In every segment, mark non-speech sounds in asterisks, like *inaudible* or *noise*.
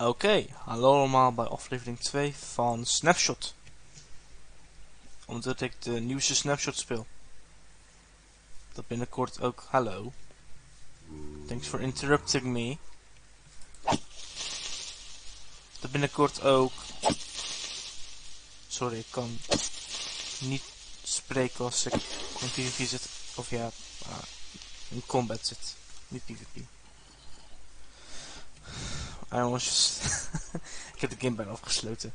Oké, hallo allemaal bij aflevering 2 van Snapshot. Omdat ik de nieuwste Snapshot speel. Dat binnenkort ook... Hallo. Thanks for interrupting me. Dat binnenkort ook... Sorry, ik kan niet spreken als ik in PvP zit. Of ja, uh, in combat zit. Niet PvP. Almost *laughs* ik heb de game bijna afgesloten.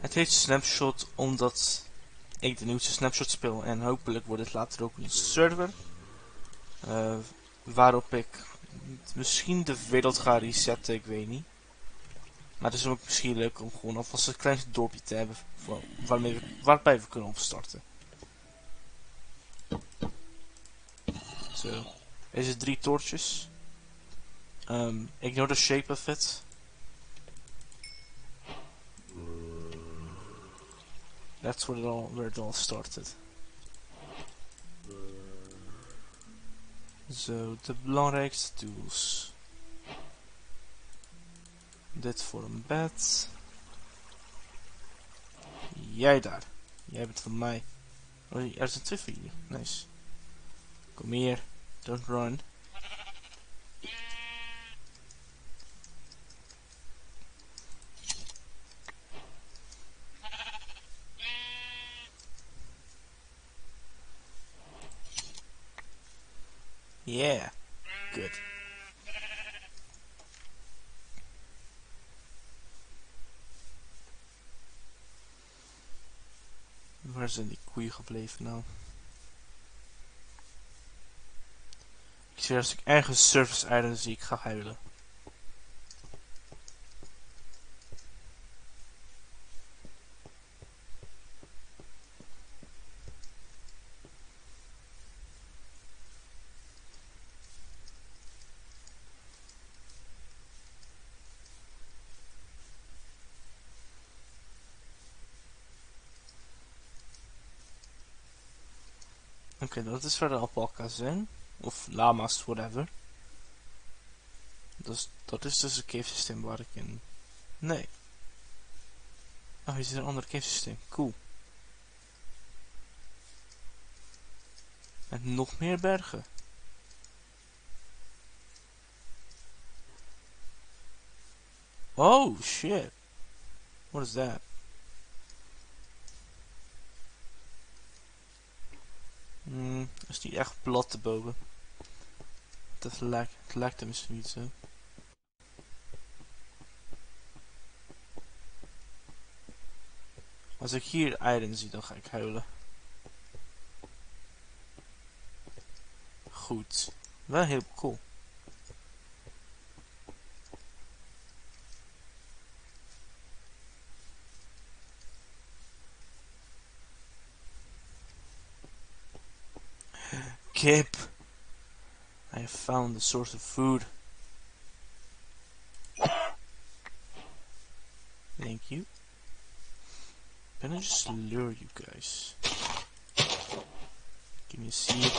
Het heet Snapshot omdat ik de nieuwste Snapshot speel en hopelijk wordt het later ook een server. Uh, waarop ik misschien de wereld ga resetten, ik weet niet. Maar het is ook misschien leuk om gewoon alvast een klein dorpje te hebben waarmee we, waarbij we kunnen opstarten. Zo. Deze drie torches. Um, ignore the shape of it. That's where it all, where it all started. Zo, de belangrijkste tools. Dit voor bed. Jij daar. Jij bent van mij. Oh, er zijn twee voor jullie. Nice. Kom hier. Don't run. Yeah. Good. Waar zijn die koeien gebleven nou? Ik zie als ik ergens surface island zie, ik ga huilen. Oké, dat is waar de alpaca's zijn. Of lama's, whatever. Dus, dat is dus een cave systeem waar ik in... Nee. Oh, hier is een ander cave systeem. Cool. Met nog meer bergen. Oh, shit. What is that? Hmm, is die echt plat boven? Het lijkt, het lijkt er misschien niet zo. Als ik hier iron zie, dan ga ik huilen. Goed. Wel heel cool. Kip. I have found the source of food. Thank you. Can I just lure you guys? Give me a seed.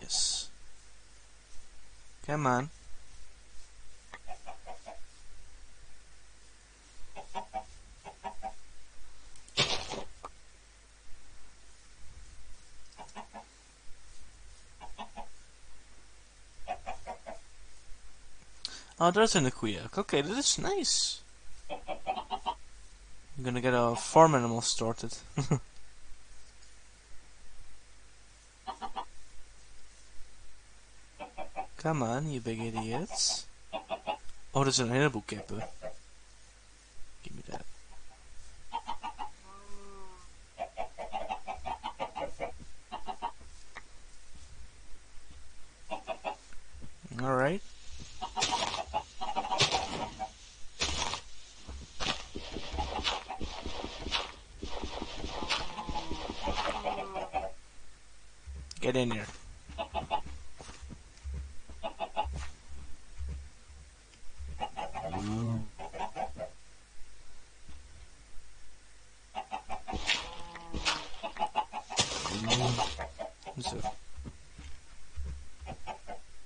Yes. Come on. Oh, there's koeien. Oké, okay, that is nice. I'm gonna get a farm animal started. *laughs* Come on, you big idiots. Oh, there's an heleboel kippen. Give me that. Alright. Get in here.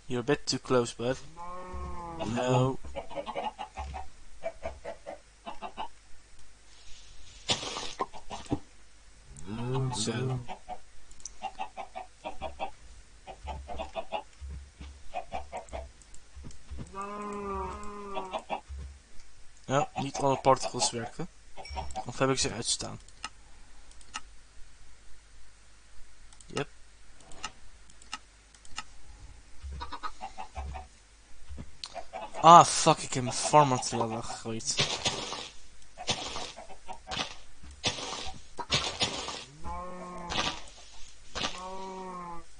You're a bit too close, bud. No. So. Alle particles werken. Of heb ik ze uitstaan? Yep. Ah, fuck, ik heb mijn farmmateriaal gegooid.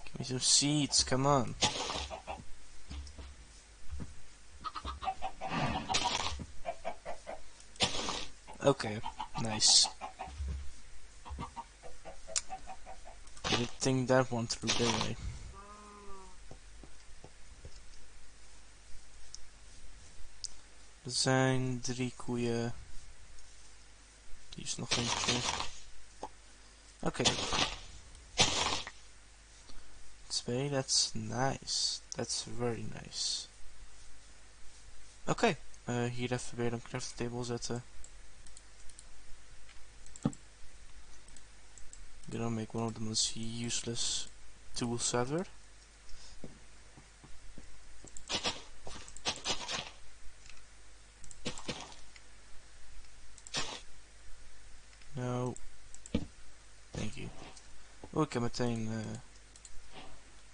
Give me some seeds, come on. Okay, nice. Didn't think that one through, did I? Er zijn drie koeien. Die is nog eentje. Oké. Twee, that's nice. That's very nice. Oké, eh, hier even weer een craft table zetten. Gonna make one of the most useless tools ever. No. Thank you. Oh, ik heb meteen... Uh,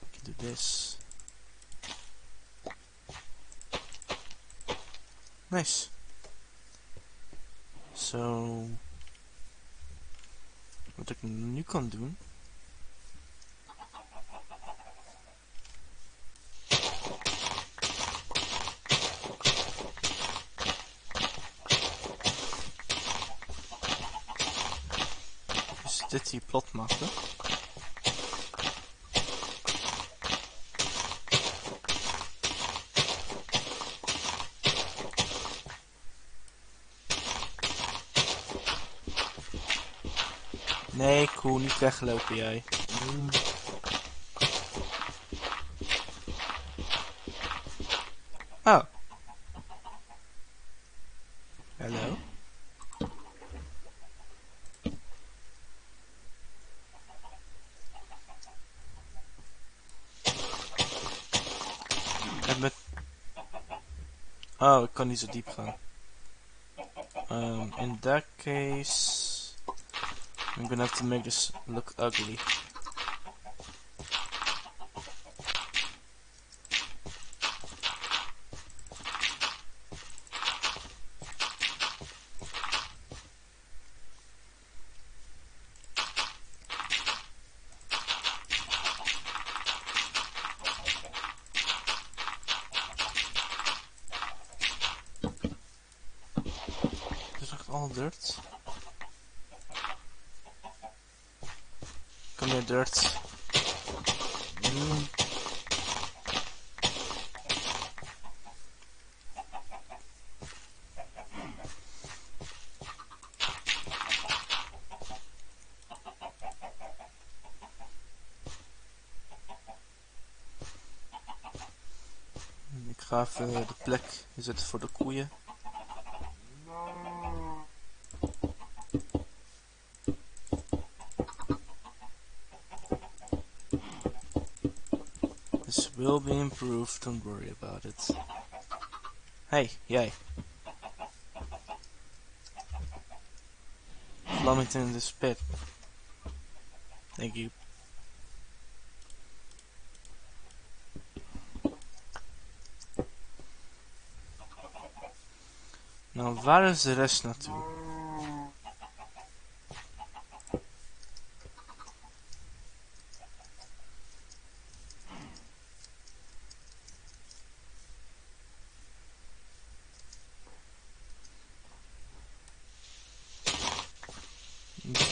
ik can do this. Nice. So... Wat ik nu kan doen... Is dit hier plat maken? Nee, Koen, niet weglopen jij. Oh. Hallo? Met... Oh, ik kan niet zo diep gaan. Um, in that case... I'm gonna have to make this look ugly. All dirt? Here, dirt. Mm. Ik ga even de plek zetten voor de koeien. Will be improved, don't worry about it. Hey, jij. Vlam in the spit. Thank you. Now, waar is de rest naartoe?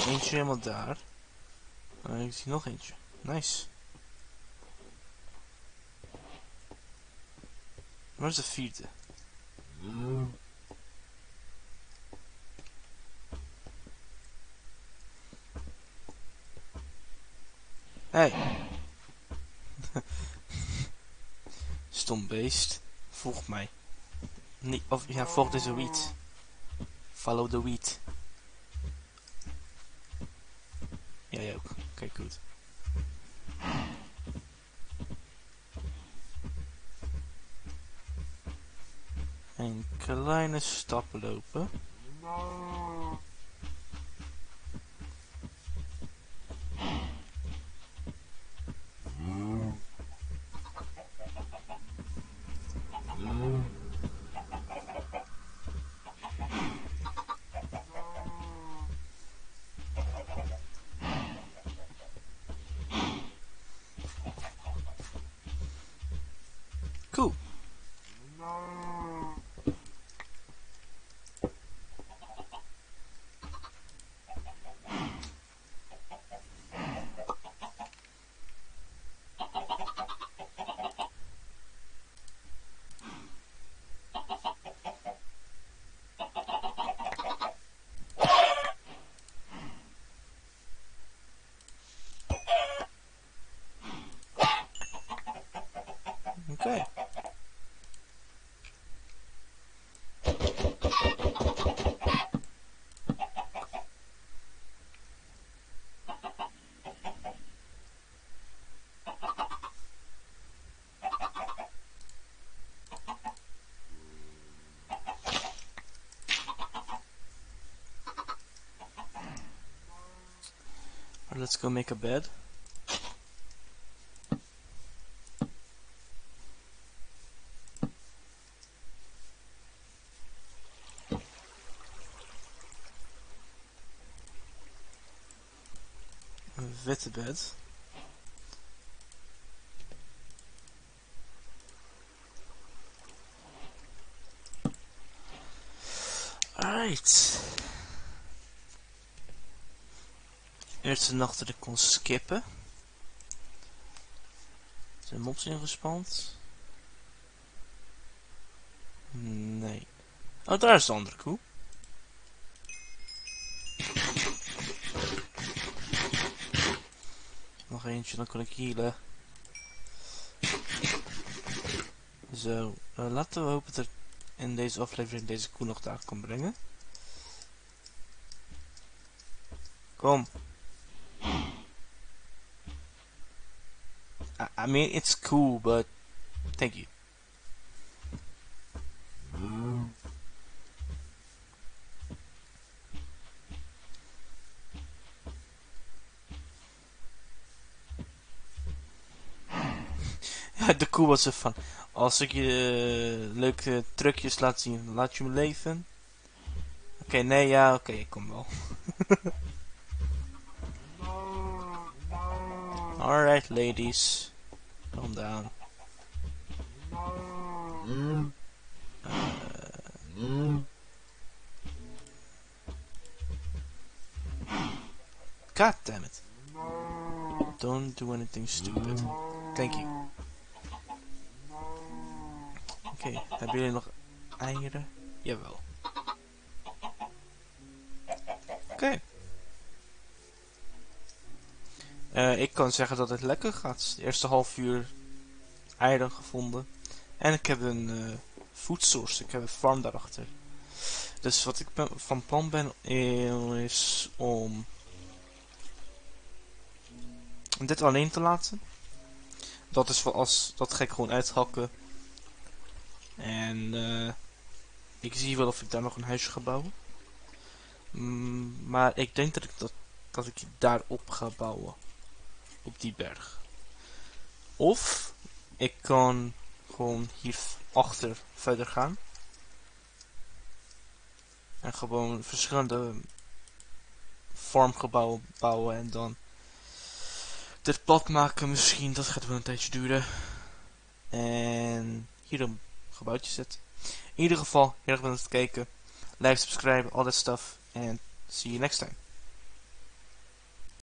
Eentje helemaal daar. En ik zie nog eentje. Nice. Waar is de vierde? Hey. *laughs* Stom beest. Volg mij. Nee, of ja, volg deze weed. Follow the wheat. Jij ook. Oké, goed. Een kleine stap lopen. Let's go make a bed. Een witte Eerste nacht dat ik kon skippen. Zijn mops ingespand? Nee. Oh, daar is de andere koe. Nog eentje, dan kan ik healen. Zo, uh, laten we hopen dat er in deze aflevering deze koe nog daar kan brengen. Kom. I, mean, it's cool, but thank you. *laughs* Ja, de koe was er van. Als ik je uh, leuke trucjes laat zien, laat je me leven. Oké, nee, ja, oké, ik kom wel. *laughs* Alright, ladies. Down. Uh, God damn it. Don't do anything stupid. Thank you. Oké, okay, hebben jullie nog eieren? Jawel. Oké. Okay. Uh, ik kan zeggen dat het lekker gaat. De eerste half uur eieren gevonden. En ik heb een uh, food source. Ik heb een farm daarachter. Dus wat ik ben, van plan ben is om dit alleen te laten. Dat is voor als dat ga ik gewoon uithakken. En uh, ik zie wel of ik daar nog een huisje ga bouwen. Mm, maar ik denk dat ik dat, dat ik daarop ga bouwen. Op die berg. Of ik kan gewoon hier achter verder gaan. En gewoon verschillende vormgebouwen bouwen en dan dit plat maken misschien. Dat gaat wel een tijdje duren. En hier een gebouwtje zetten. In ieder geval, heel erg bedankt voor het kijken. Like, subscribe, all that stuff. And see you next time.